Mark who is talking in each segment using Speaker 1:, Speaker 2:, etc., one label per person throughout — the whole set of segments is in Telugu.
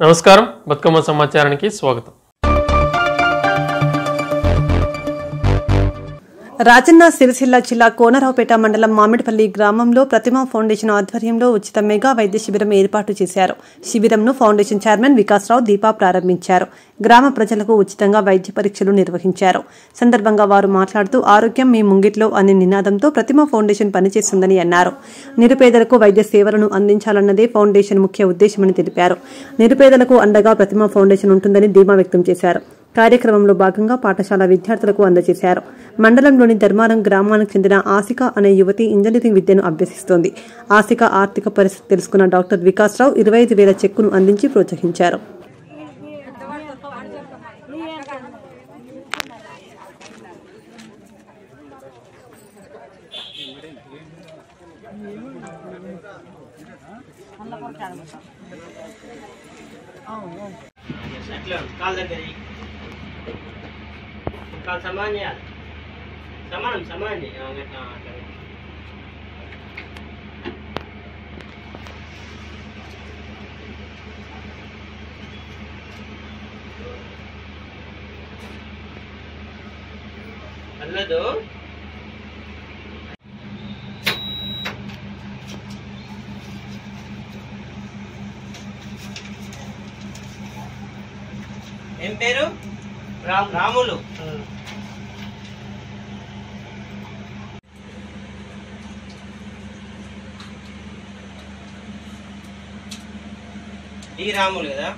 Speaker 1: నమస్కారం బతుకమ్మ సమాచారానికి స్వాగతం
Speaker 2: రాజన్న సిరిసిల్ల జిల్లా కోనరావుపేట మండలం మామిడిపల్లి గ్రామంలో ప్రతిమ ఫౌండేషన్ ఆధ్వర్యంలో ఉచిత మెగా వైద్య శిబిరం ఏర్పాటు చేశారు. శిబిరంను ఫౌండేషన్ చైర్మన్ వికాసరావు దీపా ప్రారంభించారు. గ్రామ ప్రజలకు ఉచితంగా వైద్య పరీక్షలు నిర్వహించారు. సందర్భంగా వారు మాట్లాడుతూ ఆరోగ్యం మీ ముంగిట్లో అనే నినాదంతో ప్రతిమ ఫౌండేషన్ పనిచేస్తుందని అన్నారు. నిరుపేదలకు వైద్య సేవలను అందించాలన్నదే ఫౌండేషన్ ముఖ్య ఉద్దేశమని తెలిపారు. నిరుపేదలకు అండగా ప్రతిమ ఫౌండేషన్ ఉంటుందని ధీమా వ్యక్తం చేశారు. కార్యక్రమంలో భాగంగా పాఠశాల విద్యార్థులకు అందజేశారు. మండలంలోని ధర్మారం గ్రామానికి చెందిన ఆసిక అనే యువతి ఇంజనీరింగ్ విద్యను అభ్యసిస్తోంది. ఆసిక ఆర్థిక పరిస్థితి తెలుసుకున్న డాక్టర్ వికాసరావు ఇరవై ఐదు వేల చెక్కును అందించి ప్రోత్సహించారు.
Speaker 3: అట్లా దగ్గర ఎయ్యి. కాలు సమానం చేయాలి సమానం సమానం చేయి ఆ, అట్లా అట్లా అల్లదు ఏం పేరు రామ్ రాములు. ఈ రాములు కదా?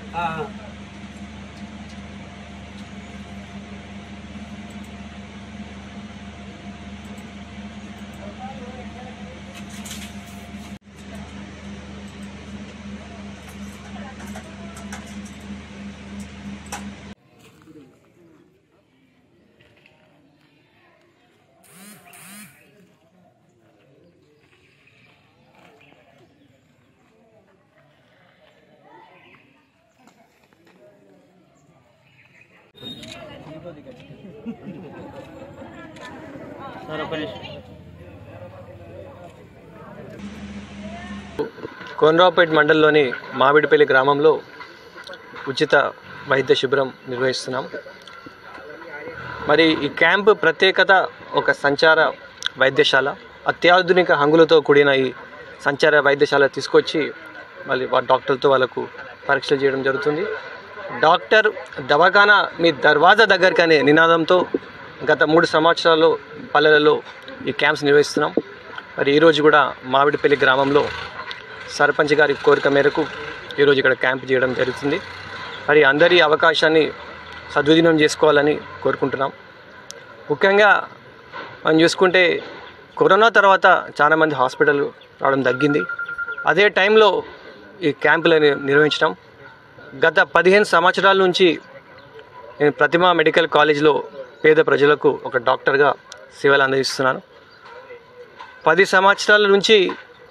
Speaker 4: కోనరావుపేట మండలంలోని మామిడిపల్లి గ్రామంలో ఉచిత వైద్య శిబిరం నిర్వహిస్తున్నాం. మరి ఈ క్యాంప్ ప్రత్యేకత ఒక సంచార వైద్యశాల. అత్యాధునిక హంగులతో కూడిన ఈ సంచార వైద్యశాల తీసుకొచ్చి మళ్ళీ వా డాక్టర్తో వాళ్ళకు పరీక్షలు చేయడం జరుగుతుంది. డాక్టర్ దవాఖానా మీ దర్వాజా దగ్గరికి అనే నినాదంతో గత మూడు సంవత్సరాలు పల్లెలలో ఈ క్యాంప్స్ నిర్వహిస్తున్నాం. మరి ఈరోజు కూడా మామిడిపల్లి గ్రామంలో సర్పంచ్ గారి కోరిక మేరకు ఈరోజు ఇక్కడ క్యాంప్ చేయడం జరుగుతుంది. మరి అందరి అవకాశాన్ని సద్వినియోగం చేసుకోవాలని కోరుకుంటున్నాం. ముఖ్యంగా మనం చూసుకుంటే కరోనా తర్వాత చాలామంది హాస్పిటల్ రావడం తగ్గింది. అదే టైంలో ఈ క్యాంపులను నిర్వహించడం గత పదిహేను సంవత్సరాల నుంచి నేను ప్రతిమ మెడికల్ కాలేజ్లో పేద ప్రజలకు ఒక డాక్టర్గా సేవలు అందిస్తున్నాను. పది సంవత్సరాల నుంచి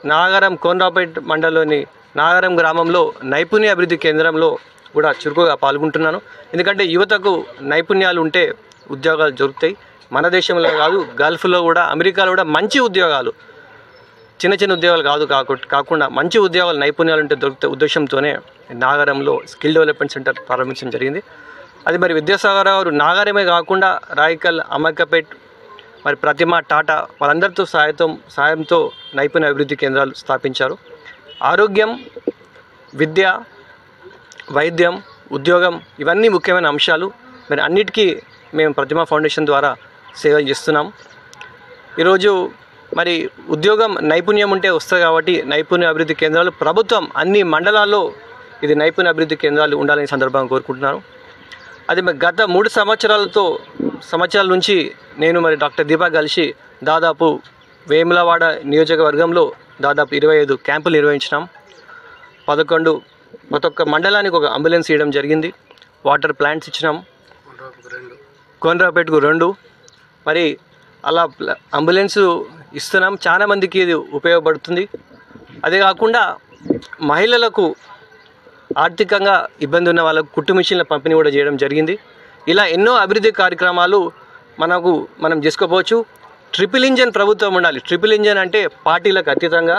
Speaker 4: నాగారం కోనరాపేట మండలంలోని నాగారం గ్రామంలో నైపుణ్య అభివృద్ధి కేంద్రంలో కూడా చురుకుగా పాల్గొంటున్నాను. ఎందుకంటే యువతకు నైపుణ్యాలు ఉంటే ఉద్యోగాలు దొరుకుతాయి మన దేశంలో కాదు గల్ఫ్లో కూడా అమెరికాలో కూడా మంచి ఉద్యోగాలు చిన్న చిన్న ఉద్యోగాలు కాదు కాకుండా మంచి ఉద్యోగాలు నైపుణ్యాలు ఉంటే దొరికితే ఉద్దేశంతోనే నాగారంలో స్కిల్ డెవలప్మెంట్ సెంటర్ ప్రారంభించడం జరిగింది. అది మరి విద్యాసాగర్ గారు నాగారమే కాకుండా రాయకల్ అమ్మక్కపేట్ మరి ప్రతిమ టాటా వాళ్ళందరితో సాయంతో సహాయంతో నైపుణ్య అభివృద్ధి కేంద్రాలు స్థాపించారు. ఆరోగ్యం విద్య వైద్యం ఉద్యోగం ఇవన్నీ ముఖ్యమైన అంశాలు. మరి అన్నిటికీ మేము ప్రతిమ ఫౌండేషన్ ద్వారా సేవ చేస్తున్నాం. ఈరోజు మరి ఉద్యోగం నైపుణ్యం ఉంటే వస్తుంది కాబట్టి నైపుణ్య అభివృద్ధి కేంద్రాలు ప్రభుత్వం అన్ని మండలాల్లో ఇది నైపుణ్య అభివృద్ధి కేంద్రాలు ఉండాలని సందర్భంగా కోరుకుంటున్నాను. అది గత మూడు సంవత్సరాలతో సంవత్సరాల నుంచి నేను మరి డాక్టర్ దీపా కలిసి దాదాపు వేములవాడ నియోజకవర్గంలో దాదాపు ఇరవై ఐదు క్యాంపులు నిర్వహించినాం. పదకొండు ప్రతి ఒక్క మండలానికి ఒక అంబులెన్స్ ఇవ్వడం జరిగింది. వాటర్ ప్లాంట్స్ ఇచ్చినాం. కోనరాపేటకు రెండు. మరి అలా అంబులెన్స్ ఇస్తున్నాం. చాలామందికి ఇది ఉపయోగపడుతుంది. అదే కాకుండా మహిళలకు ఆర్థికంగా ఇబ్బంది ఉన్న వాళ్ళకు కుట్టు మిషన్ల పంపిణీ కూడా చేయడం జరిగింది. ఇలా ఎన్నో అభివృద్ధి కార్యక్రమాలు మనకు మనం చేసుకోవచ్చు. ట్రిపుల్ ఇంజన్ ప్రభుత్వం ఉండాలి. ట్రిపుల్ ఇంజన్ అంటే పార్టీలకు అతీతంగా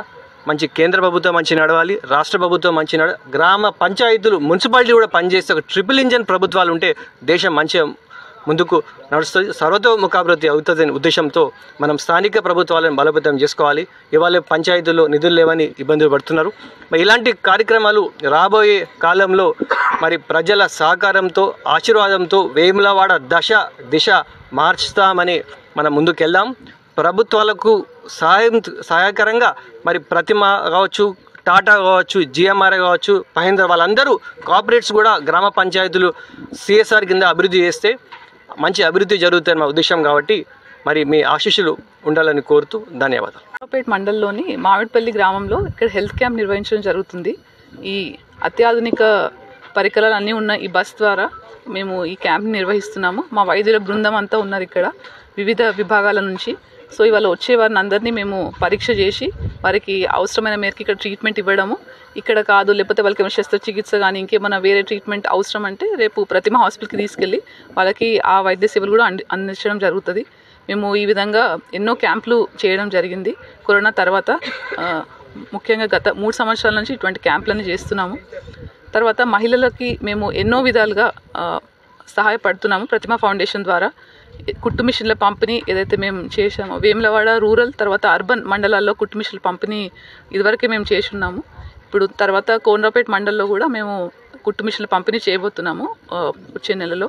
Speaker 4: మంచి కేంద్ర ప్రభుత్వం మంచి నడవాలి రాష్ట్ర ప్రభుత్వం మంచి నడ గ్రామ పంచాయతీలు మున్సిపాలిటీ కూడా పనిచేస్తే ఒక ట్రిపుల్ ఇంజన్ ప్రభుత్వాలు ఉంటే దేశం మంచిగా ముందుకు నడుస్తుంది సర్వతోముఖాభివృద్ధి అవుతుందనే ఉద్దేశంతో మనం స్థానిక ప్రభుత్వాలను బలోపేతం చేసుకోవాలి. ఇవాళ పంచాయతీల్లో నిధులు లేవని ఇబ్బందులు పడుతున్నారు. మరి ఇలాంటి కార్యక్రమాలు రాబోయే కాలంలో మరి ప్రజల సహకారంతో ఆశీర్వాదంతో వేములవాడ దశ దిశ మార్చుతామని మనం ముందుకెళ్దాం. ప్రభుత్వాలకు సహాయం సహాయకరంగా మరి ప్రతిమ కావచ్చు టాటా కావచ్చు జిఎంఆర్ కావచ్చు మహేంద్ర వాళ్ళందరూ కార్పొరేట్స్ కూడా గ్రామ పంచాయతీలు సిఎస్ఆర్ కింద అభివృద్ధి చేస్తే మంచి అభివృద్ధి జరుగుతుంది మా ఉద్దేశం కాబట్టి మరి మీ ఆశీస్సులు ఉండాలని కోరుతూ ధన్యవాదాలు.
Speaker 5: పేట్ మండలంలోని మామిడిపల్లి గ్రామంలో ఇక్కడ హెల్త్ క్యాంప్ నిర్వహించడం జరుగుతుంది. ఈ అత్యాధునిక పరికరాలు అన్నీ ఉన్న ఈ బస్ ద్వారా మేము ఈ క్యాంప్ నిర్వహిస్తున్నాము. మా వైద్యుల బృందం అంతా ఉన్నారు ఇక్కడ. వివిధ విభాగాల నుంచి సో ఇవాళ వచ్చే వారిని అందరినీ మేము పరీక్ష చేసి వారికి అవసరమైన మేరకు ఇక్కడ ట్రీట్మెంట్ ఇవ్వడము. ఇక్కడ కాదు లేకపోతే వాళ్ళకి ఏమైనా శస్త్రచికిత్స కానీ ఇంకేమైనా వేరే ట్రీట్మెంట్ అవసరం అంటే రేపు ప్రతిమ హాస్పిటల్కి తీసుకెళ్ళి వాళ్ళకి ఆ వైద్య సేవలు కూడా అంది అందించడం జరుగుతుంది. మేము ఈ విధంగా ఎన్నో క్యాంపులు చేయడం జరిగింది. కరోనా తర్వాత ముఖ్యంగా గత మూడు సంవత్సరాల నుంచి ఇటువంటి క్యాంపులను చేస్తున్నాము. తర్వాత మహిళలకి మేము ఎన్నో విధాలుగా సహాయపడుతున్నాము ప్రతిమ ఫౌండేషన్ ద్వారా. కుట్టు మిషన్ల పంపిణీ ఏదైతే మేము చేసామో వేములవాడ రూరల్ తర్వాత అర్బన్ మండలాల్లో కుట్టు మిషన్ల పంపిణీ ఇదివరకే మేము చేసి ఉన్నాము ఇప్పుడు తర్వాత కోనరాపేట మండల్లో కూడా మేము కుట్టు మిషన్ల పంపిణీ చేయబోతున్నాము వచ్చే నెలలో.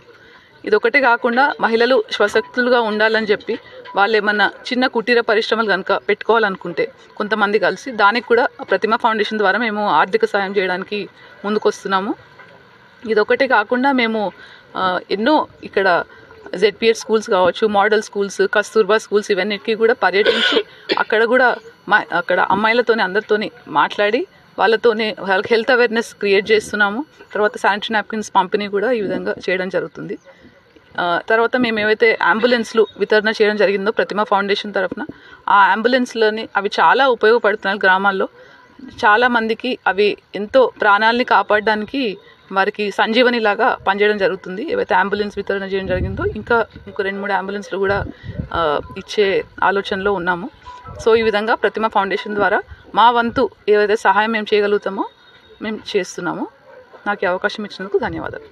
Speaker 5: ఇదొకటే కాకుండా మహిళలు స్వశక్తులుగా ఉండాలని చెప్పి వాళ్ళు ఏమన్నా చిన్న కుటీర పరిశ్రమలు కనుక పెట్టుకోవాలనుకుంటే కొంతమంది కలిసి దానికి కూడా ప్రతిమ ఫౌండేషన్ ద్వారా మేము ఆర్థిక సాయం చేయడానికి ముందుకొస్తున్నాము. ఇదొకటే కాకుండా మేము ఎన్నో ఇక్కడ జెడ్పిఎస్ స్కూల్స్ కావచ్చు మోడల్ స్కూల్స్ కస్తూర్బా స్కూల్స్ ఇవన్నిటికీ కూడా పర్యటించి అక్కడ కూడా మా అక్కడ అమ్మాయిలతోనే అందరితోనే మాట్లాడి వాళ్ళతోనే వాళ్ళకి హెల్త్ అవేర్నెస్ క్రియేట్ చేస్తున్నాము. తర్వాత శానిటరీ నాప్కిన్స్ పంపిణీ కూడా ఈ విధంగా చేయడం జరుగుతుంది. తర్వాత మేము ఏవైతే అంబులెన్స్లు వితరణ చేయడం జరిగిందో ప్రతిమ ఫౌండేషన్ తరఫున ఆ అంబులెన్స్లని అవి చాలా ఉపయోగపడుతున్నాయి గ్రామాల్లో. చాలామందికి అవి ఎంతో ప్రాణాలని కాపాడడానికి వారికి సంజీవని లాగా పనిచేయడం జరుగుతుంది. ఏవైతే అంబులెన్స్ వితరణ చేయడం జరిగిందో ఇంకా ఇంకో రెండు మూడు అంబులెన్స్లు కూడా ఇచ్చే ఆలోచనలో ఉన్నాము. సో ఈ విధంగా ప్రతిమ ఫౌండేషన్ ద్వారా మా వంతు ఏదైతే సహాయం మేము చేయగలుగుతామో మేము చేస్తున్నాము. నాకు అవకాశం ఇచ్చినందుకు ధన్యవాదాలు.